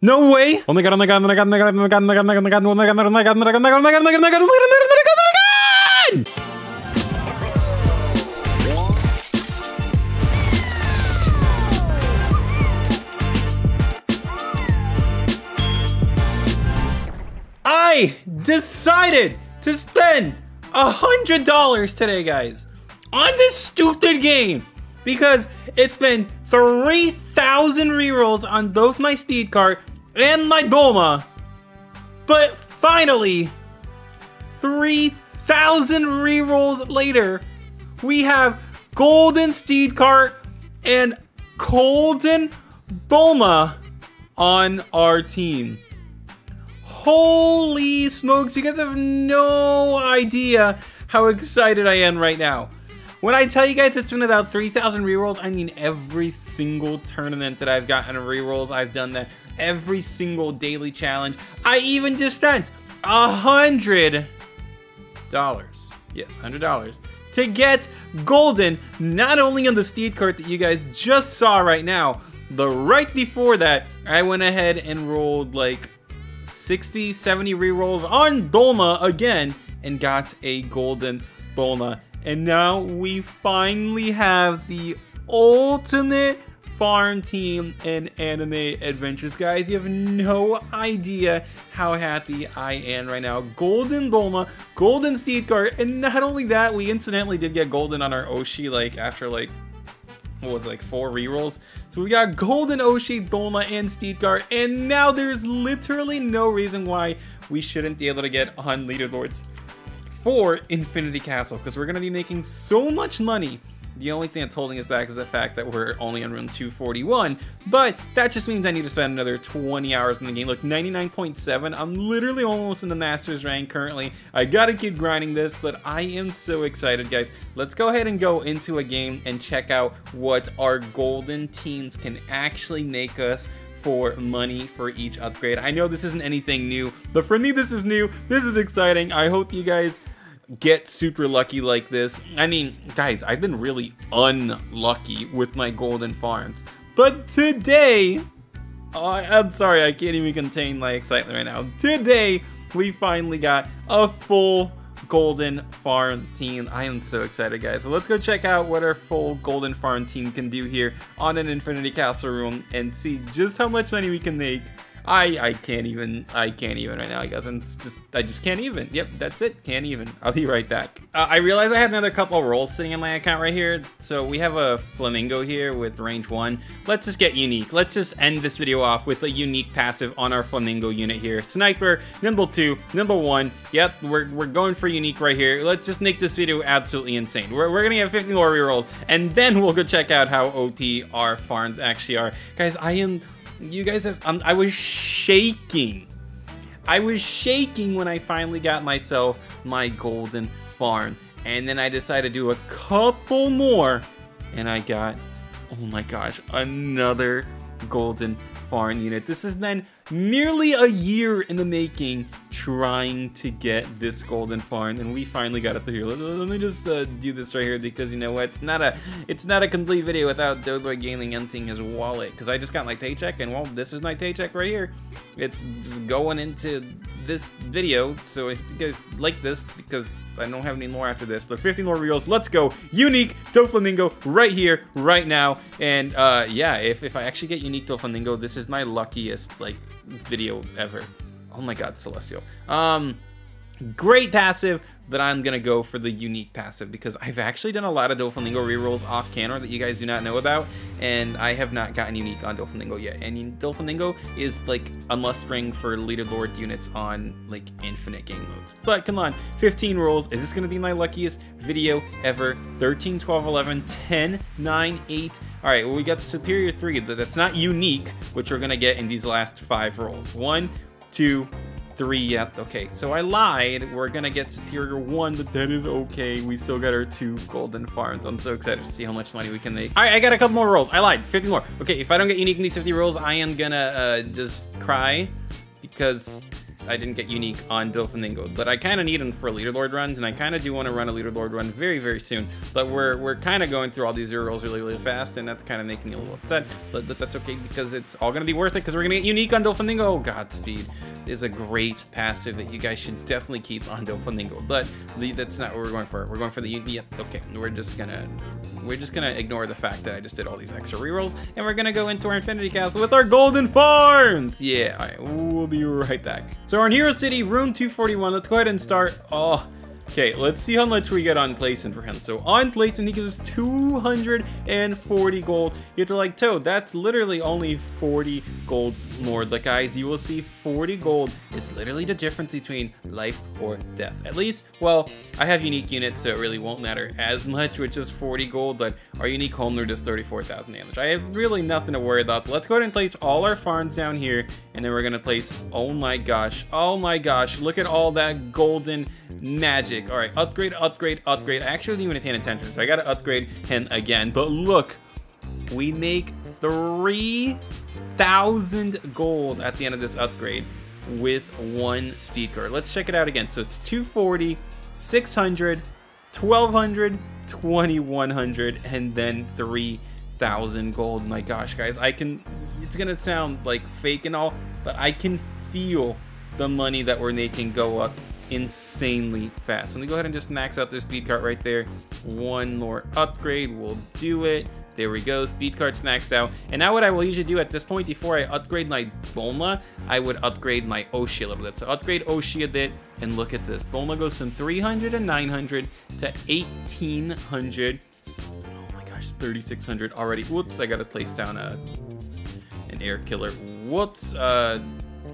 No way! Oh my god, oh my god, oh my god, oh my god, oh my god, oh my god, oh my god, oh my god, oh my god, oh my god, oh my god, oh my god, oh my god, oh my god, oh my god, oh my god, oh my god, oh my god, oh my god, oh! I decided to spend a hundred dollars today, guys, on this stupid game because it's been 3,000 rerolls on both my Speed cart and my Bulma, but finally, 3,000 rerolls later, we have Golden Speed cart and Golden Bulma on our team. Holy smokes, you guys have no idea how excited I am right now. When I tell you guys it's been about 3,000 rerolls, I mean every single tournament that I've gotten rerolls, I've done that. Every single daily challenge. I even just spent a hundred dollars. Yes, hundred dollars to get golden, not only on the speed cart that you guys just saw right now, but right before that, I went ahead and rolled like 60, 70 rerolls on Bulma again and got a golden Bulma. And now we finally have the ultimate farm team in anime adventures guys you have no idea how happy i am right now golden bulma golden speed cart and not only that we incidentally did get golden on our oshi like after like what was it, like four rerolls. So we got Golden Oshi, Bulma, and Speed Cart, and now there's literally no reason why we shouldn't be able to get on leaderboards for Infinity Castle, because we're going to be making so much money the only thing that's holding us back is the fact that we're only on room 241, but that just means I need to spend another 20 hours in the game. Look, 99.7, I'm literally almost in the Master's rank currently. I gotta keep grinding this, but I am so excited, guys. Let's go ahead and go into a game and check out what our golden teens can actually make us for money for each upgrade. I know this isn't anything new, but for me this is new. This is exciting. I hope you guys get super lucky like this. I mean, guys, I've been really unlucky with my golden farms. But today, oh, I'm sorry, I can't even contain my excitement right now. Today, we finally got a full golden farm team. I am so excited, guys. So let's go check out what our full golden farm team can do here on an Infinity Castle room and see just how much money we can make I I can't even I can't even right now. I guess and it's just I just can't even. Yep, that's it. Can't even. I'll be right back. Uh, I realize I have another couple rolls sitting in my account right here. So we have a flamingo here with range one. Let's just get unique. Let's just end this video off with a unique passive on our flamingo unit here. Sniper, nimble two, nimble one. Yep, we're we're going for unique right here. Let's just make this video absolutely insane. We're we're gonna get 50 more rerolls, and then we'll go check out how OP our farms actually are. Guys, I am you guys have, um, I was shaking. I was shaking when I finally got myself my golden farm. And then I decided to do a couple more. And I got, oh my gosh, another golden farm unit. This is then nearly a year in the making trying to get this golden farm and we finally got it through here. Let, let me just uh, do this right here because you know what? It's not a it's not a complete video without ToadBoi Gaming emptying his wallet because I just got my paycheck and well this is my paycheck right here. It's just going into this video so if you guys like this because I don't have any more after this but 15 more reels. Let's go. Unique Doflamingo right here right now and uh, yeah if, if I actually get unique Doflamingo this is my luckiest like video ever. Oh my god, Celestial. Um, great passive, but I'm gonna go for the unique passive because I've actually done a lot of Doflamingo rerolls off camera that you guys do not know about, and I have not gotten unique on Doflamingo yet. And Doflamingo is like bring for leaderboard units on like infinite game modes. But come on, 15 rolls. Is this gonna be my luckiest video ever? 13, 12, 11, 10, 9, 8. All right, well, we got the Superior 3, that's not unique, which we're gonna get in these last five rolls. One, two, three yet. Okay, so I lied. We're gonna get Superior 1, but that is okay. We still got our two golden farms. I'm so excited to see how much money we can make. All right, I got a couple more rolls. I lied, 50 more. Okay, if I don't get unique in these 50 rolls, I am gonna uh, just cry because I didn't get unique on Doflamingo, but I kind of need them for leaderboard runs, and I kind of do want to run a leaderboard run very, very soon. But we're we're kind of going through all these zero rolls really, really fast, and that's kind of making me a little upset. But, but that's okay because it's all to be worth it because we're to get unique on Doflamingo. Oh, Godspeed is a great passive that you guys should definitely keep on Doflamingo, but that's not what we're going for. We're going for the yeah, okay. We're just gonna we're just gonna ignore the fact that I just did all these extra rerolls, and we're gonna go into our Infinity Castle with our Golden Farms. Yeah, all right, we'll be right back. So we're in Hero City, room 241. Let's go ahead and start. Oh. Okay, let's see how much we get on placement for him. So on placement, he gives us 240 gold. You have to like, Toad, that's literally only 40 gold more. But guys, you will see 40 gold is literally the difference between life or death. At least, well, I have unique units, so it really won't matter as much, which is 40 gold, but our unique home lord does 34,000 damage. I have really nothing to worry about. Let's go ahead and place all our farms down here, and then we're gonna place, oh my gosh, oh my gosh, look at all that golden magic. All right, upgrade, upgrade, upgrade. I actually didn't even pay attention, so I gotta upgrade him again. But look, we make 3,000 gold at the end of this upgrade with one card. Let's check it out again. So it's 240, 600, 1200, 2100, and then 3,000 gold. My gosh, guys, I can, it's gonna sound like fake and all, but I can feel the money that we're making go up insanely fast. Let me go ahead and just max out this speed cart right there. One more upgrade will do it. There we go, speed cart's maxed out. And now what I will usually do at this point before I upgrade my Bulma, I would upgrade my Oshi a little bit. So upgrade Oshi a bit, and look at this. Bulma goes from 300 and 900 to 1800. Oh my gosh, 3600 already. Whoops, I gotta place down a, an air killer. Whoops, uh,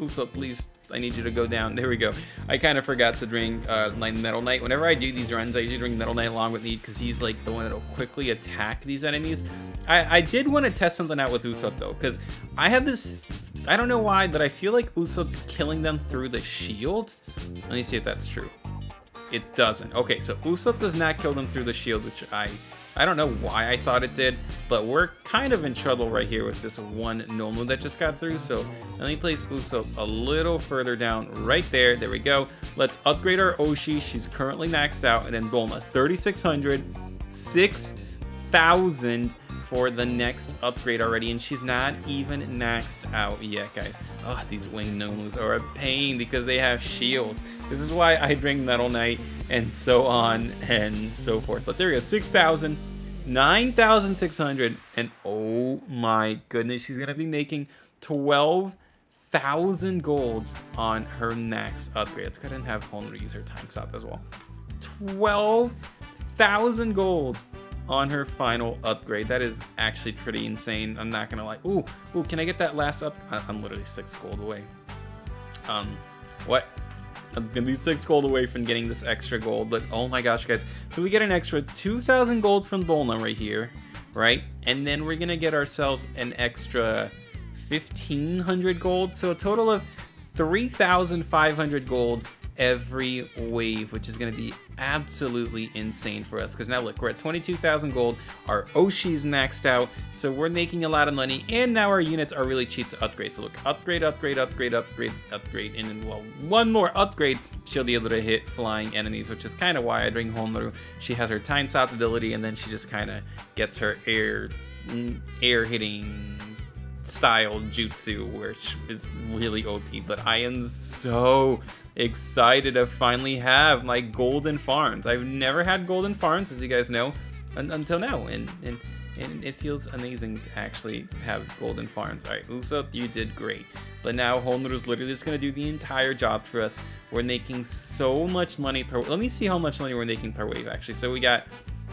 Usopp, please I need you to go down. There we go. I kind of forgot to bring uh, my Metal Knight. Whenever I do these runs, I usually bring Metal Knight along with me because he's like the one that'll quickly attack these enemies. I, I did want to test something out with Usopp though, because I have this, I don't know why, but I feel like Usopp's killing them through the shield. Let me see if that's true. It doesn't. Okay, so Usopp does not kill them through the shield, which I I don't know why I thought it did, but we're kind of in trouble right here with this one Nomu that just got through. So let me place Usopp a little further down right there. There we go. Let's upgrade our Oshi. She's currently maxed out. And then Bulma, 3,600, 6,000 for the next upgrade already, and she's not even maxed out yet, guys. Oh, these wing Nomus are a pain because they have shields. This is why I bring Metal Knight and so on and so forth. But there we go, 6,000, 9,600, and oh my goodness, she's gonna be making 12,000 gold on her next upgrade. Let's go ahead and have Honru use her time stop as well. 12,000 gold on her final upgrade. That is actually pretty insane. I'm not gonna lie. Ooh, ooh, can I get that last up? I'm literally six gold away. Um, what? I'm gonna be six gold away from getting this extra gold, but oh my gosh, guys. So we get an extra 2,000 gold from Bulma right here, right? And then we're gonna get ourselves an extra 1,500 gold. So a total of 3,500 gold every wave, which is going to be absolutely insane for us. Because now look, we're at 22,000 gold, our Oshi's maxed out, so we're making a lot of money, and now our units are really cheap to upgrade. So look, upgrade, upgrade, upgrade, upgrade, upgrade, and then, well, one more upgrade, she'll be able to hit flying enemies, which is kind of why I bring Honru. She has her Time Stop ability, and then she just kind of gets her air, mm, air hitting style jutsu, which is really OP, but I am so excited to finally have my golden farms. I've never had golden farms, as you guys know, un until now, and, and and it feels amazing to actually have golden farms. All right, Usopp, you did great. But now Honru's literally just gonna do the entire job for us. We're making so much money per. Let me see how much money we're making per wave actually. So we got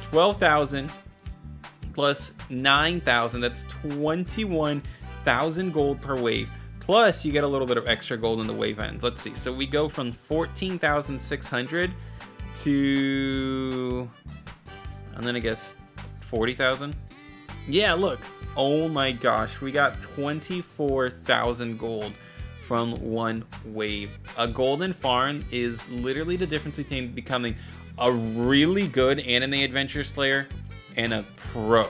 12,000 plus 9,000. That's 21,000 gold per wave. Plus, you get a little bit of extra gold in the wave ends. Let's see. So we go from 14,600 to... And then I guess 40,000? Yeah, look. Oh my gosh. We got 24,000 gold from one wave. A golden farm is literally the difference between becoming a really good anime adventure slayer and a pro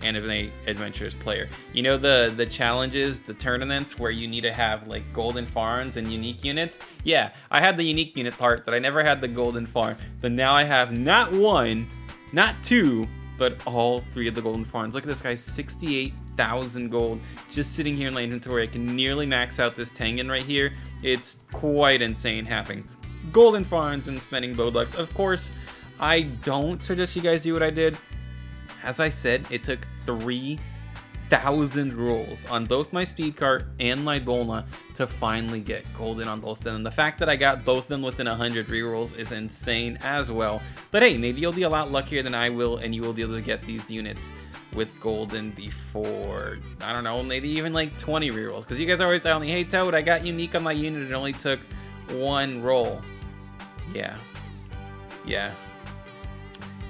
Anime Adventures player. You know the the challenges, the tournaments where you need to have like golden farms and unique units? Yeah, I had the unique unit part, but I never had the golden farm. So now I have not one, not two, but all three of the golden farms. Look at this guy, 68,000 gold just sitting here in my inventory. I can nearly max out this Tengen right here. It's quite insane happening. Golden farms and spending Robux. Of course, I don't suggest you guys do what I did. As I said, it took 3,000 rolls on both my speed cart and my Bulma to finally get golden on both of them. The fact that I got both of them within 100 rerolls is insane as well. But hey, maybe you'll be a lot luckier than I will and you will be able to get these units with golden before, I don't know, maybe even like 20 rerolls. Because you guys always tell me, hey Toad, I got unique on my unit, it only took one roll. Yeah. Yeah.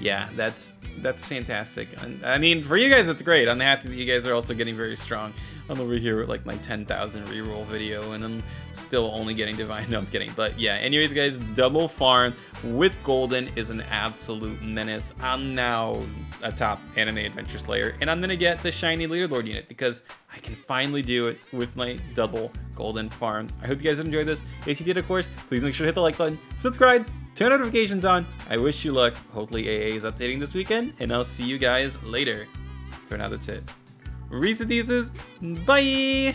Yeah, that's that's fantastic. I mean, for you guys, that's great. I'm happy that you guys are also getting very strong. I'm over here with like my 10,000 reroll video, and I'm still only getting divine. No, I'm kidding. But yeah, anyways, guys, double farm with golden is an absolute menace. I'm now a top anime adventure slayer, and I'm gonna get the shiny leader lord unit because I can finally do it with my double golden farm. I hope you guys enjoyed this. If you did, of course, please make sure to hit the like button, subscribe, turn notifications on. I wish you luck. Hopefully AA is updating this weekend, and I'll see you guys later. For now, that's it. Reese Bye!